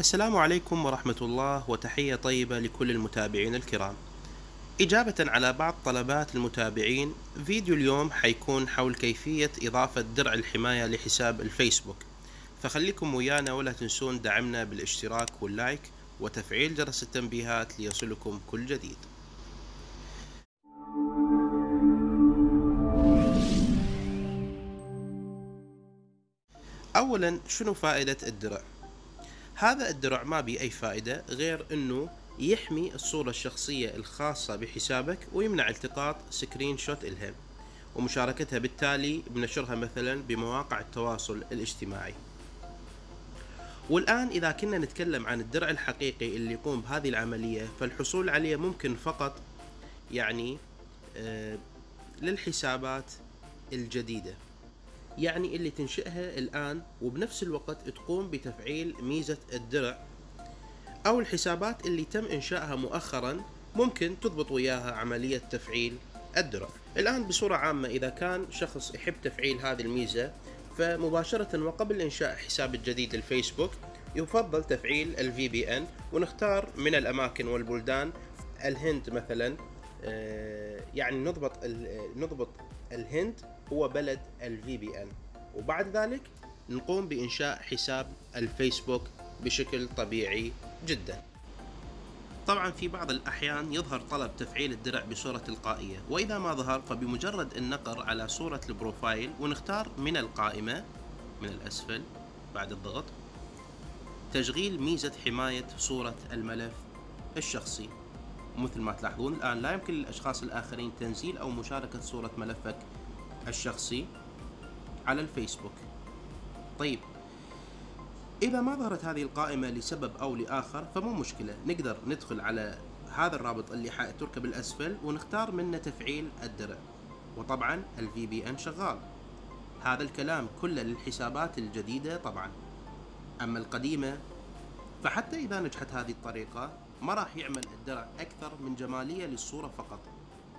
السلام عليكم ورحمة الله وتحية طيبة لكل المتابعين الكرام. إجابة على بعض طلبات المتابعين، فيديو اليوم حيكون حول كيفية إضافة درع الحماية لحساب الفيسبوك. فخليكم ويانا ولا تنسون دعمنا بالاشتراك واللايك وتفعيل جرس التنبيهات ليصلكم كل جديد. أولا شنو فائدة الدرع؟ هذا الدرع ما بي أي فائدة غير أنه يحمي الصورة الشخصية الخاصة بحسابك ويمنع التقاط screenshot إلها ومشاركتها بالتالي بنشرها مثلا بمواقع التواصل الاجتماعي. والآن إذا كنا نتكلم عن الدرع الحقيقي اللي يقوم بهذه العملية فالحصول عليه ممكن فقط يعني آه للحسابات الجديدة. يعني اللي تنشئها الآن وبنفس الوقت تقوم بتفعيل ميزة الدرع أو الحسابات اللي تم إنشائها مؤخرا ممكن تضبط وياها عملية تفعيل الدرع. الآن بصورة عامة إذا كان شخص يحب تفعيل هذه الميزة فمباشرة وقبل إنشاء حساب الجديد للفيسبوك يفضل تفعيل ال VPN ونختار من الأماكن والبلدان الهند مثلا. آه، يعني نضبط نضبط الهند هو بلد ال VPN وبعد ذلك نقوم بإنشاء حساب الفيسبوك بشكل طبيعي جدا. طبعا في بعض الأحيان يظهر طلب تفعيل الدرع بصورة تلقائية. وإذا ما ظهر فبمجرد النقر على صورة البروفايل ونختار من القائمة من الأسفل بعد الضغط تشغيل ميزة حماية صورة الملف الشخصي. مثل ما تلاحظون الآن لا يمكن للأشخاص الآخرين تنزيل أو مشاركة صورة ملفك الشخصي على الفيسبوك. طيب إذا ما ظهرت هذه القائمة لسبب أو لآخر فمو مشكلة. نقدر ندخل على هذا الرابط اللي حتركه بالأسفل ونختار منه تفعيل الدرع. وطبعا ال VPN شغال. هذا الكلام كله للحسابات الجديدة طبعا. أما القديمة فحتى إذا نجحت هذه الطريقة ما راح يعمل الدرع أكثر من جمالية للصورة فقط.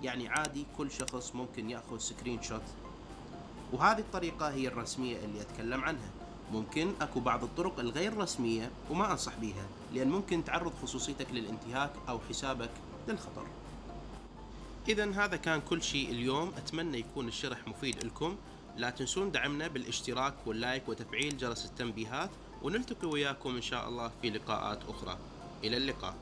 يعني عادي كل شخص ممكن ياخذ سكرين شوت. وهذه الطريقة هي الرسمية اللي أتكلم عنها. ممكن أكو بعض الطرق الغير رسمية وما أنصح بيها لأن ممكن تعرض خصوصيتك للانتهاك أو حسابك للخطر. إذا هذا كان كل شيء اليوم. أتمنى يكون الشرح مفيد لكم. لا تنسون دعمنا بالاشتراك واللايك وتفعيل جرس التنبيهات ونلتقي وياكم إن شاء الله في لقاءات أخرى. إلى اللقاء.